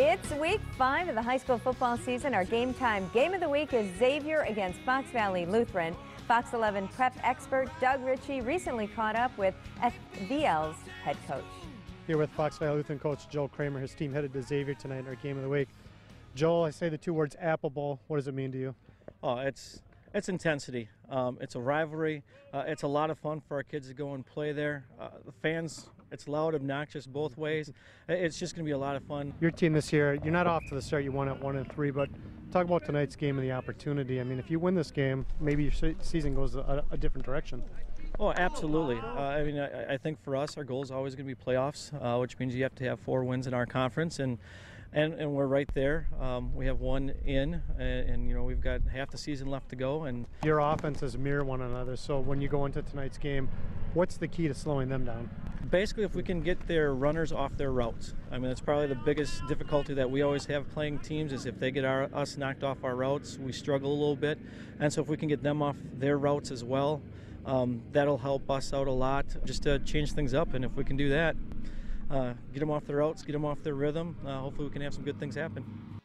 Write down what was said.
It's week five of the high school football season. Our game time game of the week is Xavier against Fox Valley Lutheran. Fox 11 prep expert Doug Ritchie recently caught up with FVL's head coach. Here with Fox Valley Lutheran coach Joel Kramer. His team headed to Xavier tonight in our game of the week. Joel, I say the two words Apple Bowl. What does it mean to you? Oh, it's it's intensity. Um, it's a rivalry. Uh, it's a lot of fun for our kids to go and play there. Uh, the fans, it's loud, obnoxious both ways. It's just going to be a lot of fun. Your team this year, you're not off to the start. You won at one and three, but talk about tonight's game and the opportunity. I mean, if you win this game, maybe your season goes a, a different direction. Oh, absolutely. Uh, I mean, I, I, think for us, our goal is always going to be playoffs, uh, which means you have to have four wins in our conference, and and, and we're right there. Um, we have one in, and, and, you know we've got half the season left to go. And your offenses mirror one another. So when you go into tonight's game, what's the key to slowing them down? Basically, if we can get their runners off their routes. I mean, that's probably the biggest difficulty that we always have playing teams is if they get our, us knocked off our routes, we struggle a little bit. And so if we can get them off their routes as well, um, that'll help us out a lot just to change things up. And if we can do that, get them off their routes, get them off their rhythm. Uh, hopefully, we can have some good things happen.